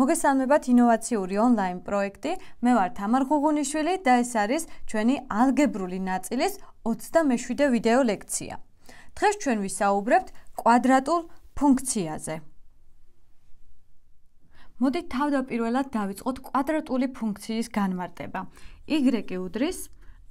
მოგესალმებათ ინოვაციური ონლაინ პროექტი. მე ვარ თამარ ღუღუნიშვილი და ეს არის ჩვენი ალგებრული ნაწილის 27-ვე ვიდეო ლექცია. დღეს ჩვენ ვისაუბრებთ კვადრატულ ფუნქციაზე. მოდით თავდაპირველად დავიწყოთ კვადრატული ფუნქციის განმარტება. y უდრის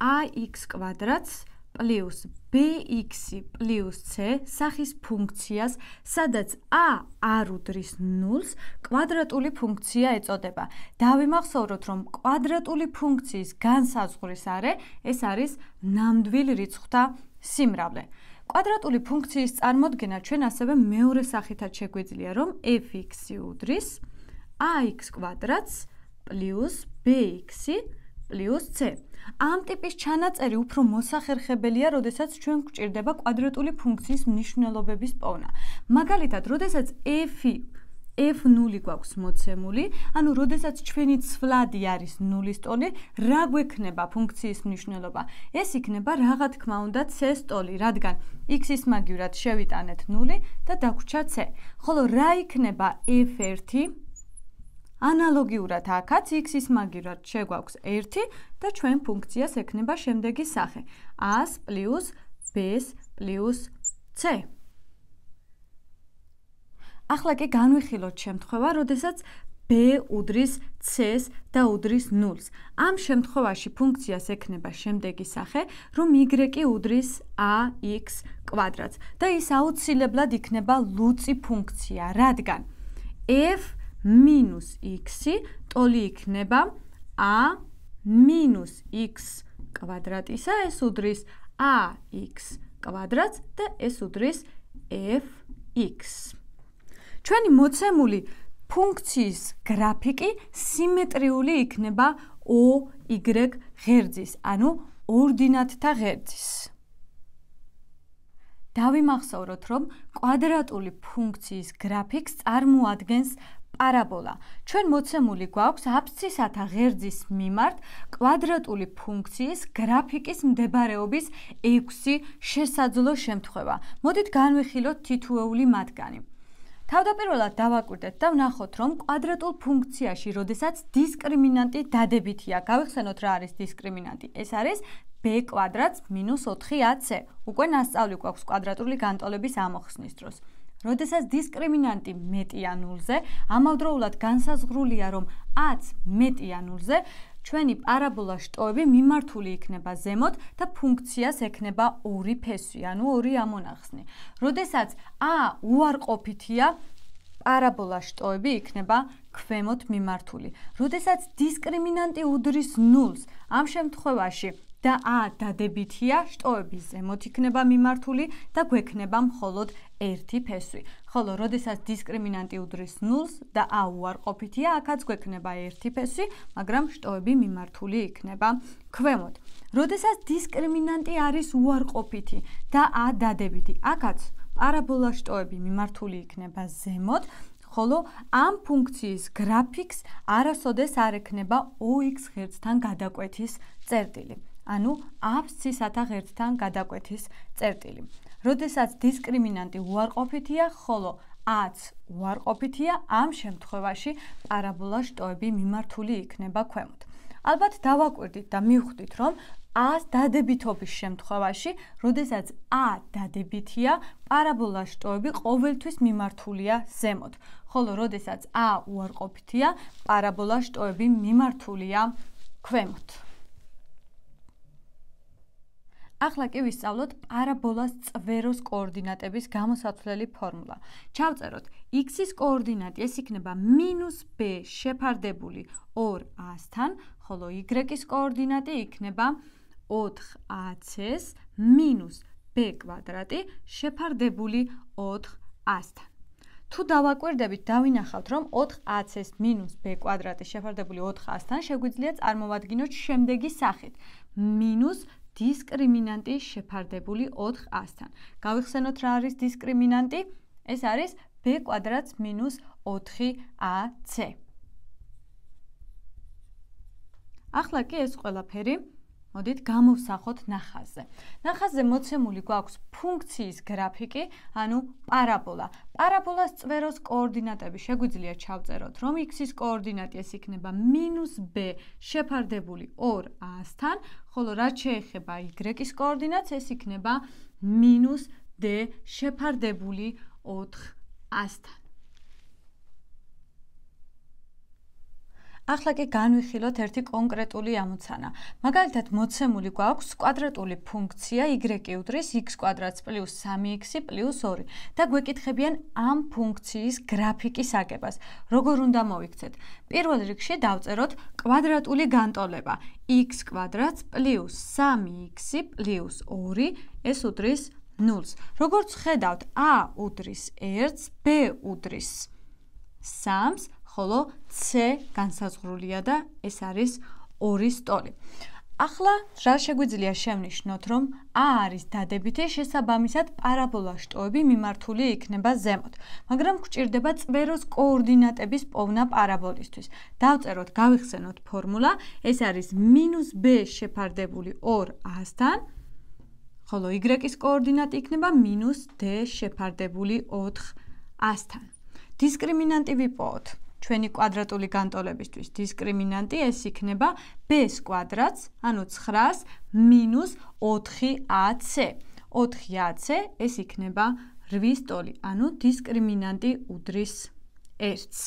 ax კვადრატს პლუს bx პლუს c სახის ფუნქციას, სადაც a არ უდრის 0-ს, კვადრატული ფუნქცია ეწოდება. დავიმახსოვროთ, რომ კვადრატული ფუნქციის განსაზღვრის არე ეს არის ნამდვილ რიცხვთა სიმრავლე. კვადრატული ფუნქციის წარმოქმნა ჩვენ ასევე მეორე სახითაც შეგვიძლია, რომ fx უდრის ax კვადრატს პლუს bx პლუს c. ამ ტიპის ჩანაწერი უფრო მოსახერხებელია, როდესაც ჩვენ გვჭირდება კვადრატული ფუნქციის მნიშვნელობების პოვნა. მაგალითად, როდესაც f f0 გვაქვს მოცემული, ანუ როდესაც ჩვენი ცვლადი არის 0-ის ტოლი, რა გვექნება ფუნქციის მნიშვნელობა? ეს იქნება რაღა თქმა უნდა c-ის ტოლი, რადგან x-ის მაგივრად შევიტანეთ 0 და დაგვრჩა c. ხოლო რა იქნება f1 ანალოგიურად აქაც x-ის მაგივრად შეგვაქვს 1 და ჩვენ ფუნქციას ექნება შემდეგი სახე: a-ს + b-ს + c. ახლა კი განვიხილოთ შემთხვევა, როდესაც b უდრის c-ს და უდრის 0-ს. ამ შემთხვევაში ფუნქციას ექნება შემდეგი სახე, რომ y უდრის ax კვადრატს და ის აუცილებლად იქნება ლუწი ფუნქცია, რადგან f minus x-ი ტოლი იქნება a minus x კვადრატისა, ეს უდრის ax კვადრატს და ეს უდრის fx. ჩვენი მოცემული ფუნქციის გრაფიკი სიმეტრიული იქნება OY ღერძის, ანუ ორდინატთა ღერძის. დავიმახსოვროთ, რომ კვადრატული ფუნქციის გრაფიკს წარმოადგენს პარაბოლა. ჩვენ მოცემული გვაქვს აფსცისათა ღერძის მიმართ კვადრატული ფუნქციის გრაფიკის მდებარეობის 6 შესაძლო შემთხვევა. მოდით განვიხილოთ თითოეული მათგანი. თავდაპირველად დავაკვირდეთ და ვნახოთ, რომ კვადრატულ ფუნქციაში, როდესაც დისკრიმინანტი დადებითია, გავიხსენოთ რა არის დისკრიმინანტი. ეს არის b კვადრატს - 4ac. უკვე ნასწავლი გვაქვს კვადრატული განტოლების ამოხსნის დროს. როდესაც დისკრიმინანტი მეტია 0-ზე, ამავდროულად განსაზღვრულია, რომ 10 მეტია 0-ზე, ჩვენი პარაბოლა შტოები მიმართული იქნება ზემოთ და ფუნქციას ექნება ორი ფესვი, ანუ ორი ამონახსნი. როდესაც a უარყოფითია, პარაბოლა შტოები იქნება ქვემოთ მიმართული. როდესაც დისკრიმინანტი უდრის 0-ს, ამ შემთხვევაში და a დადებითია, შტოები ზემოთ იქნება მიმართული და გვექნება მხოლოდ ერთი ფესვი. ხოლო როდესაც დისკრიმინანტი უდრის 0-ს და a უარყოფითია, აქაც გვექნება ერთი ფესვი, მაგრამ შტოები მიმართული იქნება ქვემოთ. როდესაც დისკრიმინანტი არის უარყოფითი და a დადებითი, აქაც პარაბოლა შტოები მიმართული იქნება ზემოთ. ხოლო ამ ფუნქციის გრაფიკს არასოდეს არ ექნება OX ღერძთან გადაკვეთის წერტილი. ანუ აფსცისათა ღერძთან გადაკვეთის წერტილი. როდესაც დისკრიმინანტი უარყოფითია, ხოლო აც უარყოფითია, ამ შემთხვევაში პარაბოლა შტოები მიმართული იქნება ქვემოთ. ალბათ დავაკვირდით და მივხვდით, რომ a-ს დადებითობის შემთხვევაში, როდესაც a დადებითია, პარაბოლა შტოები ყოველთვის მიმართულია ზემოთ, ხოლო როდესაც a უარყოფითია, პარაბოლა შტოები მიმართულია ქვემოთ. ახლა კი ვისწავლოთ პარაბოლას წვეროს კოორდინატების გამოსაცვლელი ფორმულა. ჩავწეროთ x-ის კოორდინატი ეს იქნება -b შეფარდებული 2a-სთან, ხოლო y-ის კოორდინატი იქნება 4ac-ს -b კვადრატი შეფარდებული 4a-სთან. თუ დავაკვირდებით, დავინახავთ, რომ 4ac-ს -b კვადრატი შეფარდებული 4a-სთან შეგვიძლია წარმოვადგინოთ შემდეგი სახით: დისკრიმინანტი შეფარდებული 4a-სთან. გავიხსენოთ რა არის დისკრიმინანტი? ეს არის b კვადრატს მინუს 4ac. ახლა კი ეს ყველაფერი მოდით გამოვსახოთ ნახაზზე. ნახაზზე მოცემული გვაქვს ფუნქციის გრაფიკი, ანუ პარაბოლა. პარაბოლას წვეროს კოორდინატები შეგვიძლია ჩავწეროთ, რომ x-ის კოორდინატი ეს იქნება -b შეფარდებული 2a-სთან, ხოლო რაც შეეხება y-ის კოორდინატს, ეს იქნება -d შეფარდებული 4a-სთან. ახლა კი განვიხილოთ ერთი კონკრეტული ამოცანა. მაგალითად, მოცემული გვაქვს კვადრატული ფუნქცია y უდრის x კვადრატს პლუს 3x პლუს 2 და გვეკითხებიან ამ ფუნქციის გრაფიკის აგებას. როგორ უნდა მოიქცეთ? პირველ რიგში დავწეროთ კვადრატული განტოლება x კვადრატს პლუს 3x პლუს 2 ეს უდრის 0-ს. როგორც ხედავთ, a უდრის 1-ს, b უდრის 3-ს, ხოლო C განსაზღვრულია და ეს არის 2 სტოლი. ახლა რა შეგვიძლია შევნიშნოთ, რომ A არის დადებითი, შესაბამისად პარაბოლა შტოები მიმართული იქნება ზემოთ. მაგრამ გვჭირდება წვეროს კოორდინატების პოვნა პარაბოლისთვის. დავწეროთ, გავიხსენოთ ფორმულა, ეს არის -b შეფარდებული 2a-სთან, ხოლო y-ის კოორდინატი იქნება -d შეფარდებული 4a-სთან. დისკრიმინანტი ვიპოვოთ. ჩვენი კვადრატული განტოლებისთვის დისკრიმინანტი ეს იქნება b-ს კვადრატს, ანუ 9-ს მინუს 4ac. 4ac ეს იქნება 8 ტოლი, ანუ დისკრიმინანტი უდრის 1-ს.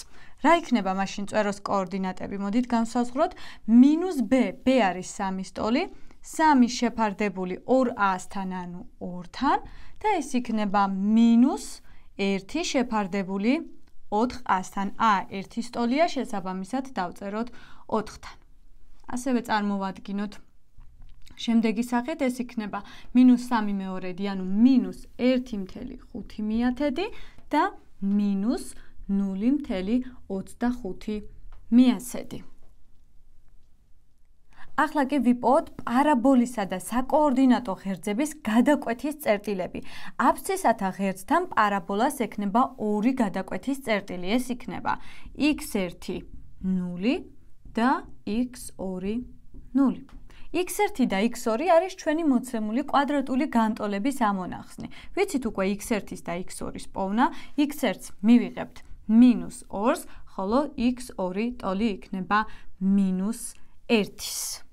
რა იქნება მაშინ წეროს კოორდინატები? მოდით განსაზღვროთ. -b, b არის 3 ტოლი, 3 შეფარდებული 2a-სთან, ანუ 2-თან და ეს იქნება -1 შეფარდებული 2 4-ასთან. ა 1 სტოლია შესაბამისად დავწეროთ 4-თან. ასევე წარმოვადგინოთ შემდეგი სახით ეს იქნება -3 მეორედი, ანუ -1.5 მიათედი და -0.25 მიასედი. ახლა კი ვიპოვოთ პარაბოლისა და საკოორდინატო ღერძების გადაკვეთის წერტილები. აფსცისათა ღერძთან პარაბოლას ექნება ორი გადაკვეთის წერტილი. ეს იქნება x1 0 და x2 0. x1 და x2 არის ჩვენი მოცემული კვადრატული განტოლების ამონახსნი. ვიცით უკვე x1-ის და x2-ის პოვნა. x1-ს მივიღებთ -2-ს, ხოლო x2 ტოლი იქნება -1-ს.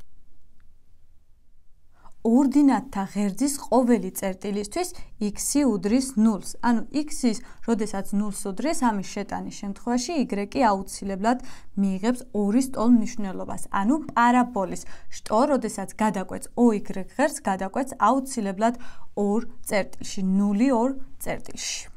ორდინატთა ღერძის ყოველი წერტილისთვის x-ი უდრის 0-ს. ანუ x-ის, როდესაც 0-ს უდრის, ამის შეტანის შემთხვევაში y-ი აუცილებლად მიიღებს 2 სტოლ მნიშვნელობას. ანუ პარაბოლის შტო, როდესაც გადაკვეთს OY ღერძს, გადაკვეთს აუცილებლად 2 წერტილში, 0-2 წერტილში.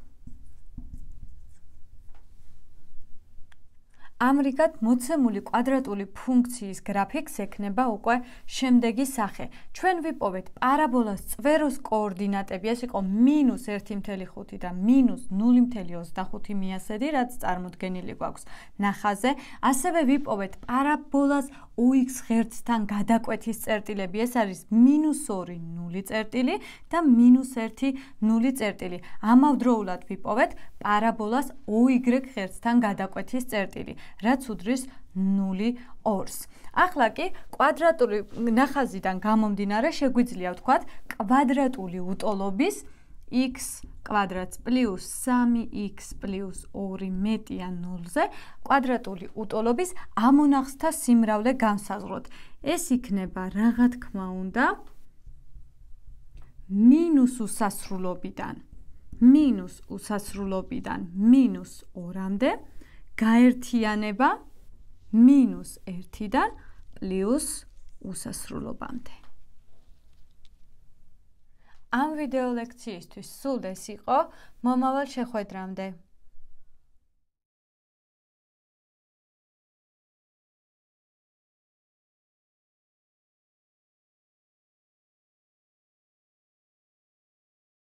ამრიგად მოცემული კვადრატული ფუნქციის გრაფიკს ექნება უკვე შემდეგი სახე. ჩვენ ვიპოვეთ პარაბოლას წვეროს კოორდინატები, ეს იყო -1.5 და -0.25 მიასედი, რაც წარმოქმნილი გვაქვს ნახაზე. ასევე ვიპოვეთ პარაბოლას OX ღერძთან გადაკვეთის წერტილები, ეს არის -2 0 წერტილი და -1 0 წერტილი. ამავდროულად ვიპოვეთ პარაბოლას OY ღერძთან გადაკვეთის წერტილი. რაც უდრის 0-2-ს. ახლა კი კვადრატული ნახაზიდან გამომდინარე შეგვიძლია ვთქვათ კვადრატული უტოლობის x კვადრატს პლუს 3x პლუს 2 მეტია 0-ზე კვადრატული უტოლობის ამონახსთა სიმრავლე განსაზღვროთ. ეს იქნება რაღა თქმა უნდა მინუს უსასრულობიდან მინუს უსასრულობიდან მინუს 2-მდე გაერთიანება -1-დან პლუს უსასრულობამდე. ამ ვიდეო ლექციისთვის სულ ეს იყო. მომავალ შეხვედრამდე.